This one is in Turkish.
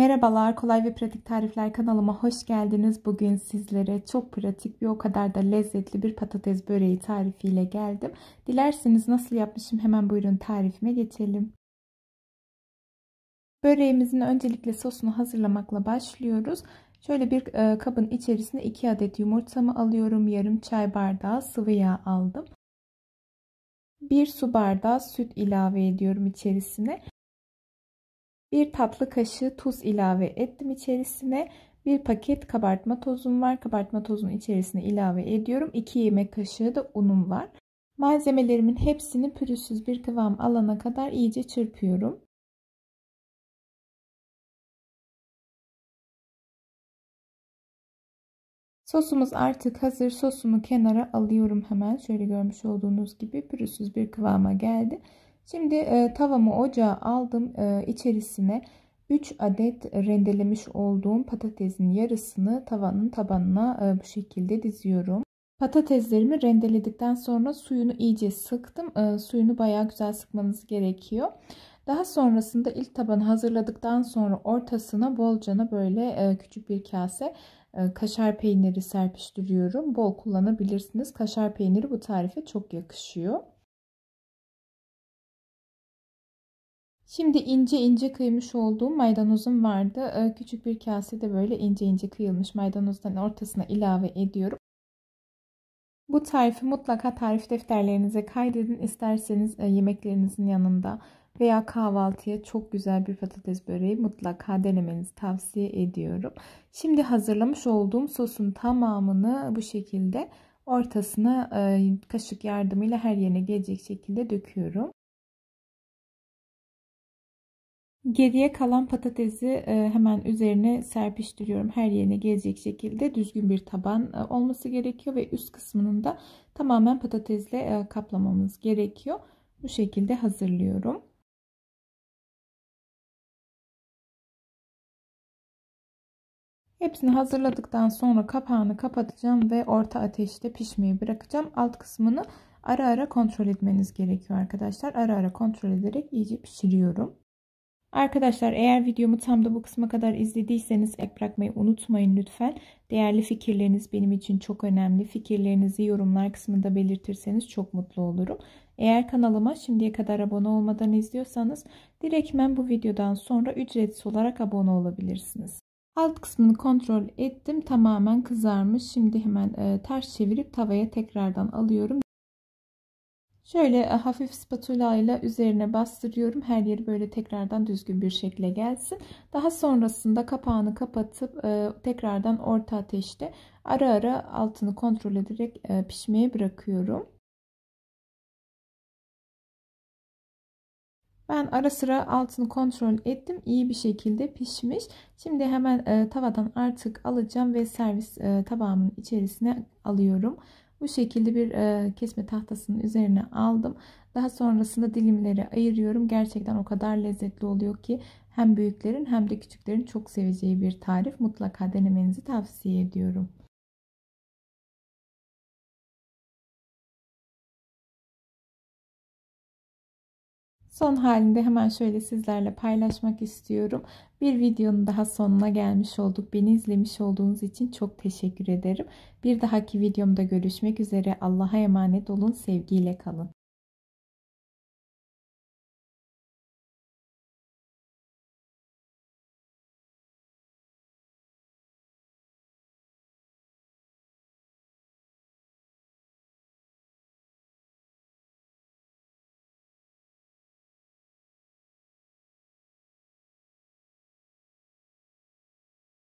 Merhabalar, kolay ve pratik tarifler kanalıma hoş geldiniz. Bugün sizlere çok pratik bir o kadar da lezzetli bir patates böreği tarifiyle geldim. Dilerseniz nasıl yapmışım hemen buyurun tarifime geçelim. Böreğimizin öncelikle sosunu hazırlamakla başlıyoruz. Şöyle bir e, kabın içerisine 2 adet yumurtamı alıyorum. Yarım çay bardağı sıvı yağ aldım. 1 su bardağı süt ilave ediyorum içerisine. Bir tatlı kaşığı tuz ilave ettim içerisine. Bir paket kabartma tozum var. Kabartma tozunu içerisine ilave ediyorum. 2 yemek kaşığı da unum var. Malzemelerimin hepsini pürüzsüz bir kıvam alana kadar iyice çırpıyorum. Sosumuz artık hazır. Sosumu kenara alıyorum hemen. Şöyle görmüş olduğunuz gibi pürüzsüz bir kıvama geldi. Şimdi e, tavamı ocağa aldım. E, içerisine 3 adet rendelemiş olduğum patatesin yarısını tavanın tabanına e, bu şekilde diziyorum. Patateslerimi rendeledikten sonra suyunu iyice sıktım. E, suyunu bayağı güzel sıkmanız gerekiyor. Daha sonrasında ilk tabanı hazırladıktan sonra ortasına bolcana böyle e, küçük bir kase e, kaşar peyniri serpiştiriyorum. Bol kullanabilirsiniz. Kaşar peyniri bu tarife çok yakışıyor. Şimdi ince ince kıymış olduğum maydanozum vardı. Ee, küçük bir kasede böyle ince ince kıyılmış maydanozdan ortasına ilave ediyorum. Bu tarifi mutlaka tarif defterlerinize kaydedin. İsterseniz e, yemeklerinizin yanında veya kahvaltıya çok güzel bir patates böreği mutlaka denemenizi tavsiye ediyorum. Şimdi hazırlamış olduğum sosun tamamını bu şekilde ortasına e, kaşık yardımıyla her yerine gelecek şekilde döküyorum. Geriye kalan patatesi e, hemen üzerine serpiştiriyorum. Her yerine gelecek şekilde düzgün bir taban e, olması gerekiyor ve üst kısmının da tamamen patatesle e, kaplamamız gerekiyor. Bu şekilde hazırlıyorum. Hepsini hazırladıktan sonra kapağını kapatacağım ve orta ateşte pişmeye bırakacağım. Alt kısmını ara ara kontrol etmeniz gerekiyor arkadaşlar. Ara ara kontrol ederek iyice pişiriyorum. Arkadaşlar eğer videomu tam da bu kısma kadar izlediyseniz ek bırakmayı unutmayın lütfen. Değerli fikirleriniz benim için çok önemli. Fikirlerinizi yorumlar kısmında belirtirseniz çok mutlu olurum. Eğer kanalıma şimdiye kadar abone olmadan izliyorsanız direktmen bu videodan sonra ücretsiz olarak abone olabilirsiniz. Alt kısmını kontrol ettim. Tamamen kızarmış. Şimdi hemen e, ters çevirip tavaya tekrardan alıyorum. Şöyle e, hafif spatula ile üzerine bastırıyorum. Her yeri böyle tekrardan düzgün bir şekilde gelsin. Daha sonrasında kapağını kapatıp e, tekrardan orta ateşte ara ara altını kontrol ederek e, pişmeye bırakıyorum. Ben ara sıra altını kontrol ettim. İyi bir şekilde pişmiş. Şimdi hemen tavadan artık alacağım ve servis tabağımın içerisine alıyorum. Bu şekilde bir e, kesme tahtasının üzerine aldım. Daha sonrasında dilimleri ayırıyorum. Gerçekten o kadar lezzetli oluyor ki hem büyüklerin hem de küçüklerin çok seveceği bir tarif. Mutlaka denemenizi tavsiye ediyorum. Son halinde hemen şöyle sizlerle paylaşmak istiyorum. Bir videonun daha sonuna gelmiş olduk. Beni izlemiş olduğunuz için çok teşekkür ederim. Bir dahaki videomda görüşmek üzere. Allah'a emanet olun. Sevgiyle kalın.